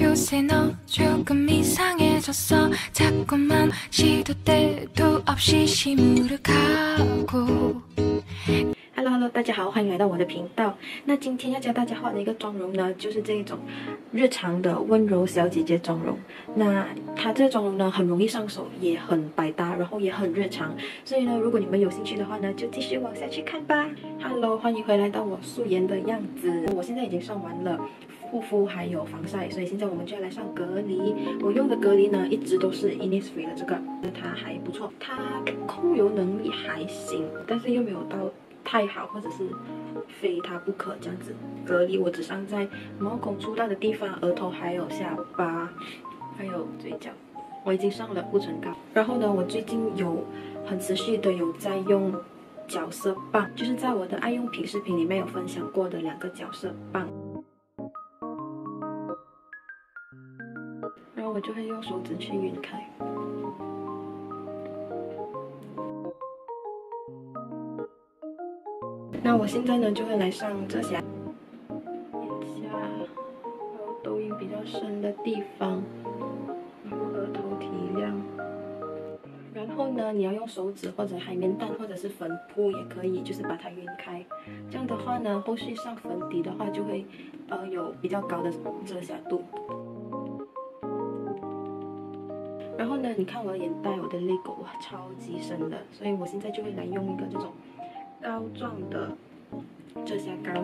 요새 너 조금 이상해졌어 자꾸만 시도 때도 없이 시무룩하고 Hello Hello，大家好，欢迎来到我的频道。那今天要教大家画的一个妆容呢，就是这一种日常的温柔小姐姐妆容。那它这个妆容呢，很容易上手，也很百搭，然后也很日常。所以呢，如果你们有兴趣的话呢，就继续往下去看吧。Hello，欢迎回来到我素颜的样子。我现在已经上完了 护肤还有防晒，所以现在我们就要来上隔离。我用的隔离呢，一直都是 Innisfree 的这个，它还不错，它控油能力还行，但是又没有到。太好，或者是非它不可这样子。隔离我只上在毛孔粗大的地方，额头还有下巴，还有嘴角。我已经上了护唇膏。然后呢，我最近有很持续的有在用角色棒，就是在我的爱用品视频里面有分享过的两个角色棒。就会用手指去晕开。那我现在呢，就会来上遮瑕，眼下，还有痘印比较深的地方，然后额头提亮。然后呢，你要用手指或者海绵蛋或者是粉扑也可以，就是把它晕开。这样的话呢，后续上粉底的话就会，呃，有比较高的遮瑕度。呢，你看我的眼袋，我的泪沟哇，超级深的，所以我现在就会来用一个这种。膏状的遮瑕膏，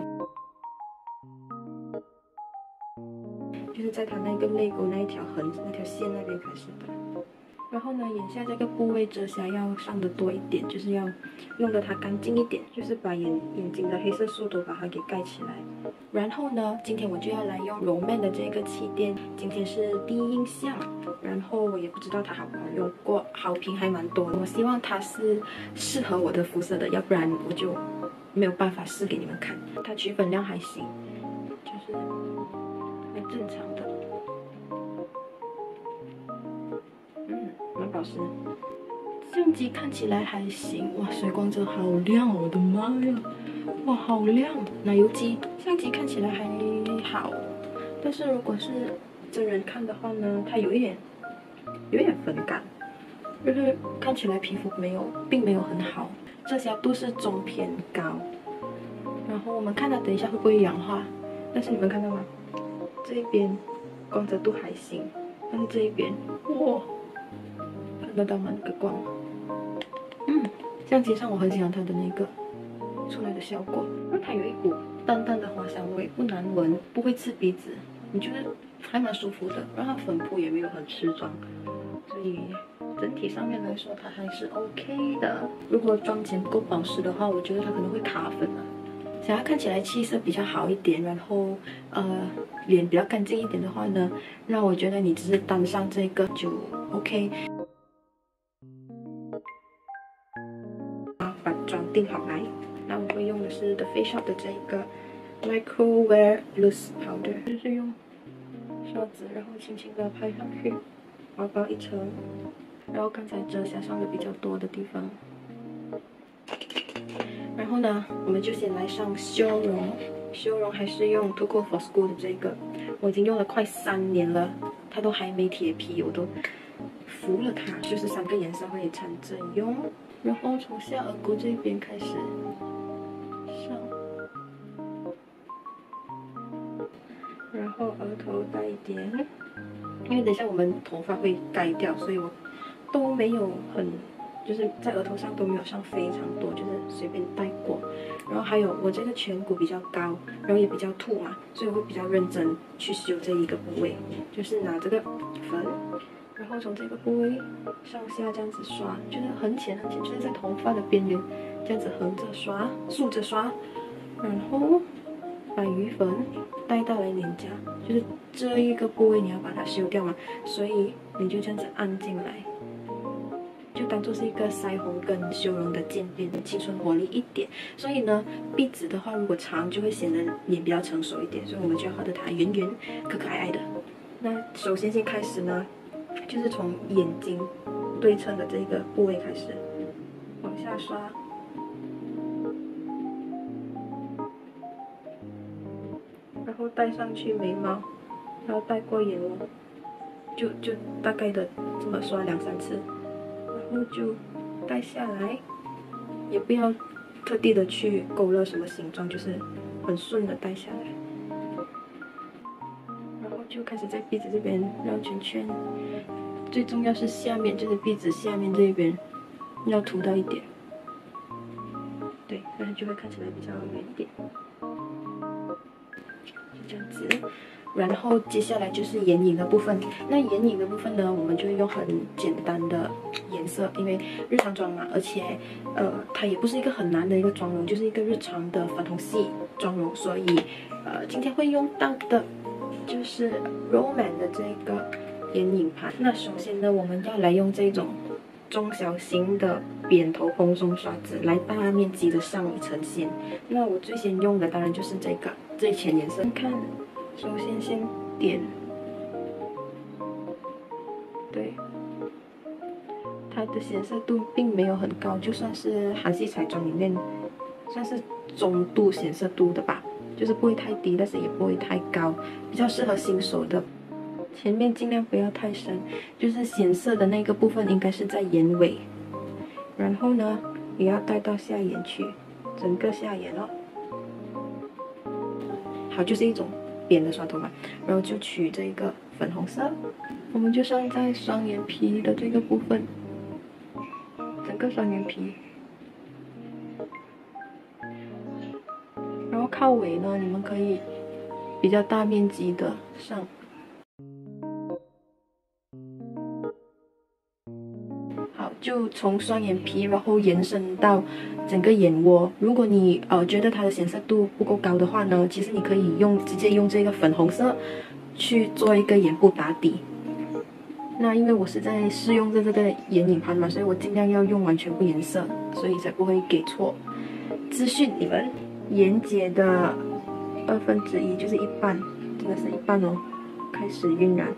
就是在它那个泪沟那一条横、那条线那边开始的。然后呢，眼下这个部位遮瑕要上的多一点，就是要用的它干净一点，就是把眼眼睛的黑色素都把它给盖起来。然后呢，今天我就要来用柔曼的这个气垫，今天是第一印象，然后我也不知道它好不好用，不过好评还蛮多。我希望它是适合我的肤色的，要不然我就没有办法试给你们看。它取粉量还行，就是很正常的。保湿，相机看起来还行哇，水光针好亮，我的妈呀，哇好亮！奶油机相机看起来还好，但是如果是真人看的话呢，它有一点有点粉感，就是看起来皮肤没有并没有很好，遮瑕度是中偏高。然后我们看它等一下会不会氧化，但是你们看到吗？这一边光泽度还行，但是这一边哇。得到吗？那个光，嗯，相机上我很喜欢它的那个出来的效果，因为它有一股淡淡的花香味，不难闻，不会刺鼻子，你觉得还蛮舒服的。然后它粉扑也没有很吃妆，所以整体上面来说它还是 OK 的。如果妆前不够保湿的话，我觉得它可能会卡粉啊。想要看起来气色比较好一点，然后呃脸比较干净一点的话呢，那我觉得你只是单上这个就 OK。定好来，那我会用的是 The Face Shop 的这一个 Micro Wear Loose Powder，就是用刷子，然后轻轻的拍上去，薄薄一层，然后刚才遮瑕上的比较多的地方。然后呢，我们就先来上修容，修容还是用 Too Cool for School 的这个，我已经用了快三年了，它都还没铁皮，我都服了它，就是三个颜色会缠着用。然后从下颚骨这边开始上，然后额头带一点，因为等下我们头发会盖掉，所以我都没有很，就是在额头上都没有上非常多，就是随便带过。然后还有我这个颧骨比较高，然后也比较凸嘛，所以我会比较认真去修这一个部位，就是拿这个粉。然后从这个部位上下这样子刷，就是很浅很浅，就是在头发的边缘这样子横着刷、竖着刷，然后把余粉带到来脸颊，就是这一个部位你要把它修掉嘛，所以你就这样子按进来，就当做是一个腮红跟修容的渐变，青春活力一点。所以呢，鼻子的话如果长就会显得脸比较成熟一点，所以我们就要画的它圆圆、可可爱爱的。那首先先开始呢。就是从眼睛对称的这个部位开始往下刷，然后带上去眉毛，然后带过眼窝，就就大概的这么刷两三次，然后就带下来，也不要特地的去勾勒什么形状，就是很顺的带下来，就开始在鼻子这边绕圈圈，最重要是下面，就是鼻子下面这一边要涂到一点，对，这样就会看起来比较圆一点，就这样子。然后接下来就是眼影的部分。那眼影的部分呢，我们就用很简单的颜色，因为日常妆嘛，而且呃，它也不是一个很难的一个妆容，就是一个日常的粉红系妆容，所以呃，今天会用到的就是 Roman 的这个眼影盘。那首先呢，我们要来用这种中小型的扁头蓬松刷子来大面积的上一层线。那我最先用的当然就是这个最浅颜色，你看。首先先点，对，它的显色度并没有很高，就算是韩系彩妆里面算是中度显色度的吧，就是不会太低，但是也不会太高，比较适合新手的。前面尽量不要太深，就是显色的那个部分应该是在眼尾，然后呢也要带到下眼去，整个下眼哦。好，就是一种。扁的刷头嘛，然后就取这个粉红色，我们就上在双眼皮的这个部分，整个双眼皮，靠尾呢，你们可以比较大面积的上。好就从双眼皮，然后延伸到整个眼窝。如果你呃觉得它的显色度不够高的话呢，其实你可以用直接用这个粉红色去做一个眼部打底。那因为我是在试用的这个眼影盘嘛，所以我尽量要用完全部颜色，所以才不会给错资讯。你们眼睑的二分之一就是一半，真的是一半哦，开始晕染，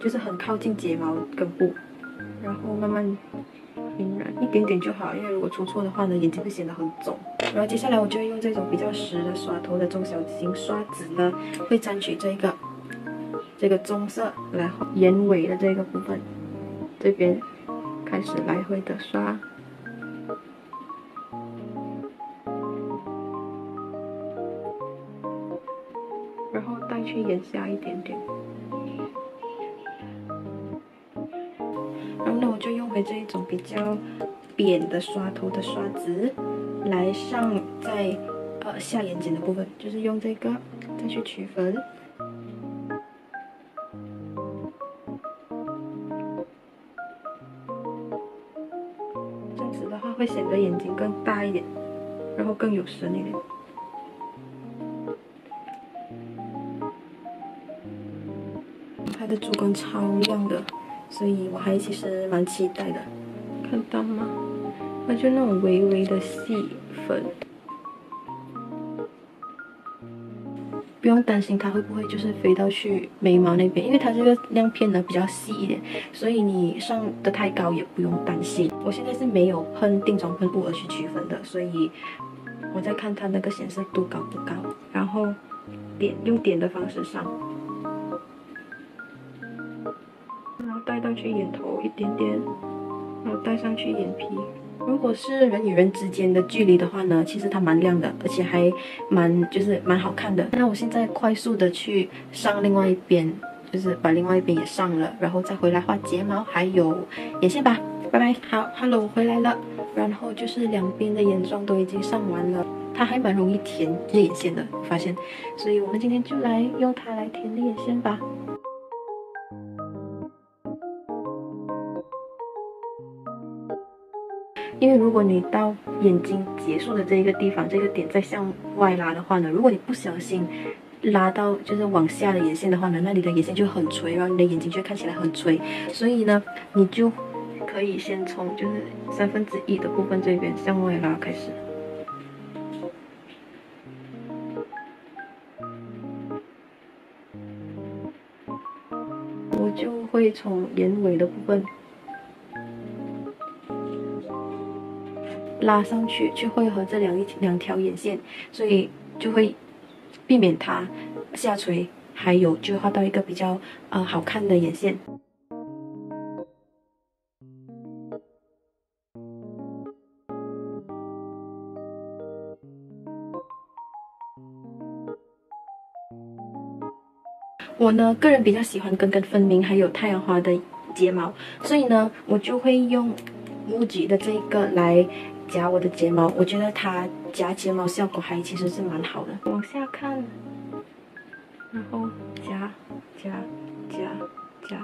就是很靠近睫毛根部，然后慢慢。晕染一点点就好，因为如果出错的话呢，眼睛会显得很肿。然后接下来我就会用这种比较实的刷头的中小型刷子呢，会沾取这个这个棕色，然后眼尾的这个部分，这边开始来回的刷，去眼下一点点。然后呢，我就用回这一种比较扁的刷头的刷子来上在呃下眼睑的部分，就是用这个再去取粉。这样子的话会显得眼睛更大一点，然后更有神一点。珠光超亮的。所以我还其实蛮期待的，看到吗？它就那种微微的细粉，不用担心它会不会就是飞到去眉毛那边，因为它这个亮片呢比较细一点，所以你上的太高也不用担心。我现在是没有喷定妆喷雾而去取粉的，所以我在看它那个显色度高不高，然后点用点的方式上。带到去眼头一点点，然后带上去眼皮。如果是人与人之间的距离的话呢，其实它蛮亮的，而且还蛮就是蛮好看的。那我现在快速的去上另外一边，就是把另外一边也上了，然后再回来画睫毛还有眼线吧。拜拜。好，Hello，我回来了。然后就是两边的眼妆都已经上完了，它还蛮容易填眼线的，发现。所以我们今天就来用它来填眼线吧。因为如果你到眼睛结束的这一个地方，这个点再向外拉的话呢，如果你不小心拉到就是往下的眼线的话呢，那你的眼线就很垂，然后你的眼睛就看起来很垂。所以呢，你就可以先从就是三分之一的部分这边向外拉开始，我就会从眼尾的部分。拉上去去汇合这两一两条眼线，所以就会避免它下垂。还有就画到一个比较呃好看的眼线。我呢，个人比较喜欢根根分明，还有太阳花的睫毛，所以呢，我就会用 MUJI 的这个来夹我的睫毛。我觉得它夹睫毛效果还其实是蛮好的。往下看，然后夹夹夹夹，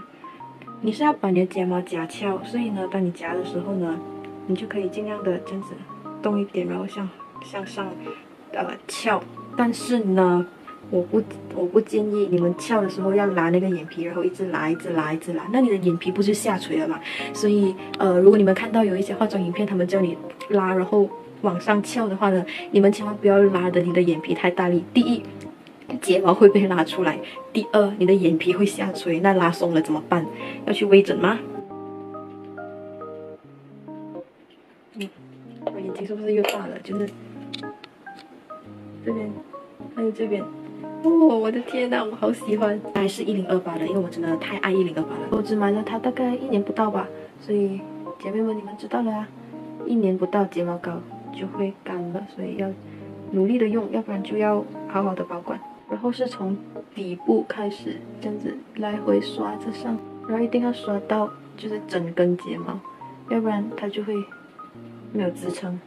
你是要把你的睫毛夹翘，所以呢，当你夹的时候呢，你就可以尽量的这样子动一点，然后向向上呃翘，但是呢。我不，我不建议你们翘的时候要拉那个眼皮，然后一直拉，一直拉，一直拉，那你的眼皮不就下垂了吗？所以，呃，如果你们看到有一些化妆影片，他们叫你拉，然后往上翘的话呢，你们千万不要拉的你的眼皮太大力。第一，睫毛会被拉出来；第二，你的眼皮会下垂，那拉松了怎么办？要去微整吗？嗯，我眼睛是不是又大了？就是这边，还有这边。哦，我的天呐，我好喜欢，还是一零二八的，因为我真的太爱一零二八了。我只买了它大概一年不到吧，所以姐妹们你们知道了啊，一年不到睫毛膏就会干了，所以要努力的用，要不然就要好好的保管。然后是从底部开始这样子来回刷着上，然后一定要刷到就是整根睫毛，要不然它就会没有支撑。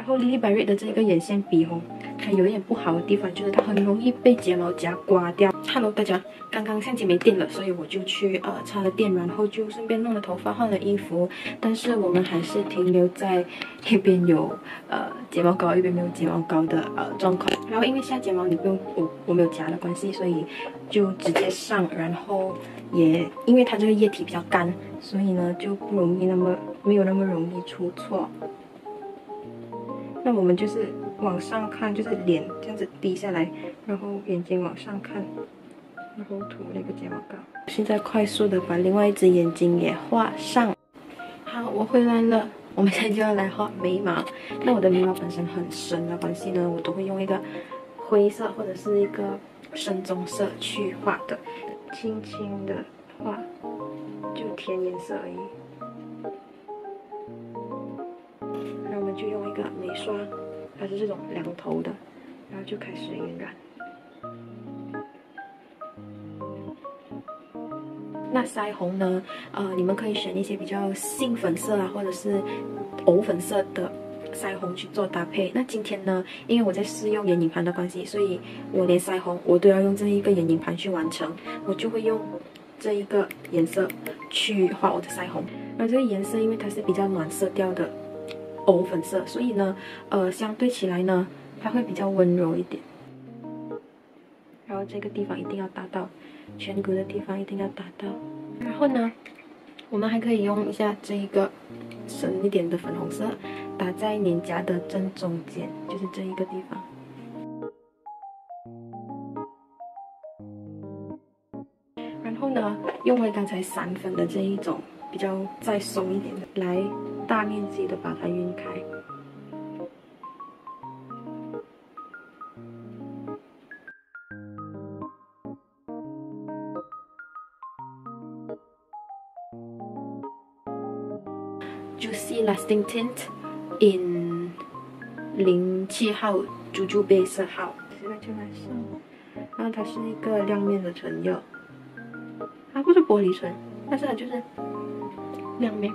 然后 Lily Berry 的这个眼线笔哦，它有一点不好的地方就是它很容易被睫毛夹刮掉。Hello，大家，刚刚相机没电了，所以我就去呃插了电，然后就顺便弄了头发，换了衣服。但是我们还是停留在一边有呃睫毛膏，一边没有睫毛膏的呃状况。然后因为下睫毛你不用我我没有夹的关系，所以就直接上。然后也因为它这个液体比较干，所以呢就不容易那么没有那么容易出错。那我们就是往上看，就是脸这样子低下来，然后眼睛往上看，然后涂那个睫毛膏。现在快速的把另外一只眼睛也画上。好，我回来了，我们现在就要来画眉毛。那我的眉毛本身很深的关系呢，我都会用一个灰色或者是一个深棕色去画的，轻轻的画，就填颜色而已。就用一个眉刷，它是这种两头的，然后就开始晕染。那腮红呢？呃，你们可以选一些比较杏粉色啊，或者是藕粉色的腮红去做搭配。那今天呢，因为我在试用眼影盘的关系，所以我连腮红我都要用这一个眼影盘去完成。我就会用这一个颜色去画我的腮红。那这个颜色因为它是比较暖色调的。藕粉色，所以呢，呃，相对起来呢，它会比较温柔一点。然后这个地方一定要达到，颧骨的地方一定要达到。然后呢，我们还可以用一下这一个深一点的粉红色，打在脸颊的正中间，就是这一个地方。然后呢，用回刚才散粉的这一种。比较再松一点的，来大面积的把它晕开。Juicy Lasting Tint in 零七号猪猪贝色号，现在就来上。然后它是一个亮面的唇釉，它不是玻璃唇，但是它就是。亮面，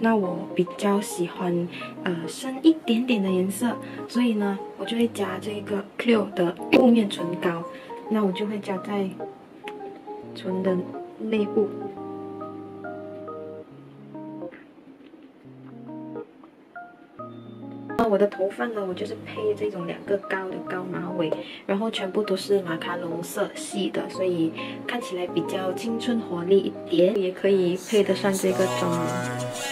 那我比较喜欢呃深一点点的颜色，所以呢，我就会加这个 Clio 的雾面唇膏，那我就会加在唇的内部。我的头发呢，我就是配这种两个高的高马尾，然后全部都是马卡龙色系的，所以看起来比较青春活力一点，也可以配得上这个妆。